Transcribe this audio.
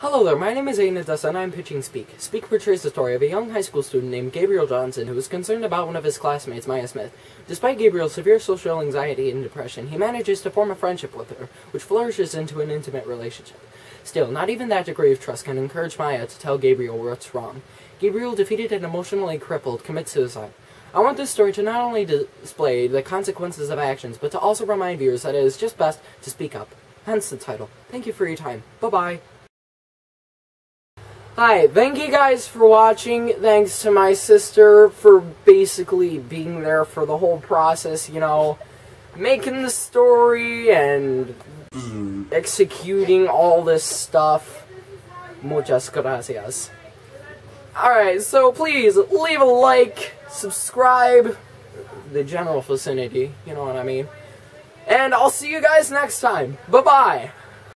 Hello there, my name is Aiden Adessa and I'm pitching Speak. Speak portrays the story of a young high school student named Gabriel Johnson who is concerned about one of his classmates, Maya Smith. Despite Gabriel's severe social anxiety and depression, he manages to form a friendship with her, which flourishes into an intimate relationship. Still, not even that degree of trust can encourage Maya to tell Gabriel what's wrong. Gabriel, defeated and emotionally crippled, commits suicide. I want this story to not only display the consequences of actions, but to also remind viewers that it is just best to speak up. Hence the title. Thank you for your time. Bye-bye. Hi, thank you guys for watching. Thanks to my sister for basically being there for the whole process, you know, making the story and executing all this stuff. Muchas gracias. Alright, so please leave a like, subscribe, the general vicinity, you know what I mean. And I'll see you guys next time. Bye-bye.